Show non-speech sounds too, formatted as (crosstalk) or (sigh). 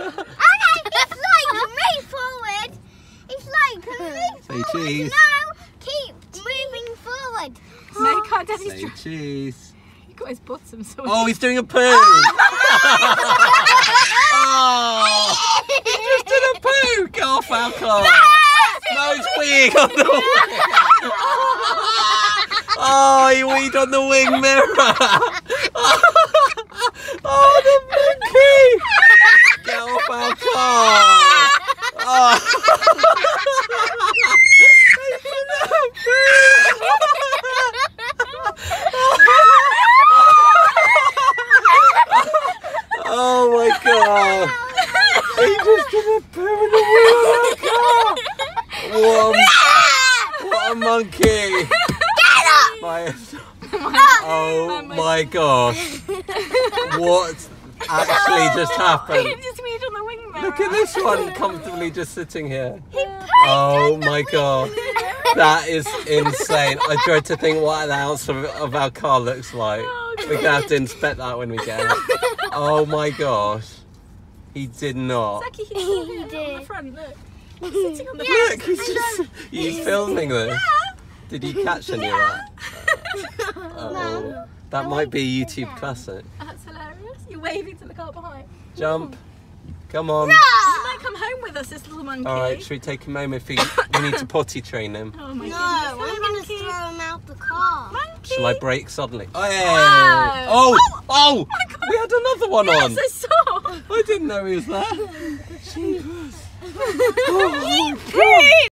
Okay, it's like (laughs) move forward. It's like (laughs) move Say forward. cheese. No, keep moving forward. No, can't Daddy's Say cheese. (laughs) He got his bottom so Oh, he's doing a poo. oh, he just did a poo. Get off our car. No, it's weeing on the wing. Oh, he weed on the wing mirror. Oh, the monkey. Get off. Oh. (laughs) Oh my god! He just did a poo in the wheel car! What a, what a monkey! My, oh my gosh! What actually just happened? just weed on the wing mirror. Look at this one (laughs) comfortably just sitting here. Oh my god! That is insane. I dread to think what the outside of, of our car looks like. Oh, We're gonna have to inspect that when we get it. Oh my gosh. He did not. Lucky he's still here on the did. front. Look, he's (laughs) sitting on the Look, he's just he's filming this. Did you catch any of that? (laughs) Oh, that might be a YouTube classic. That's hilarious. You're waving to the car behind. Jump. Come on. He might come home with us, this little monkey. All right, should we take him home if he, we need to (coughs) potty train him? Oh my No, goodness. I'm gonna monkey. throw him out the car. Monkey. Shall I brake suddenly? Oh, yeah. Wow. oh, oh, oh, oh! we had another one on. Yes, I saw. I didn't know he was there. Jesus. (laughs) He peed.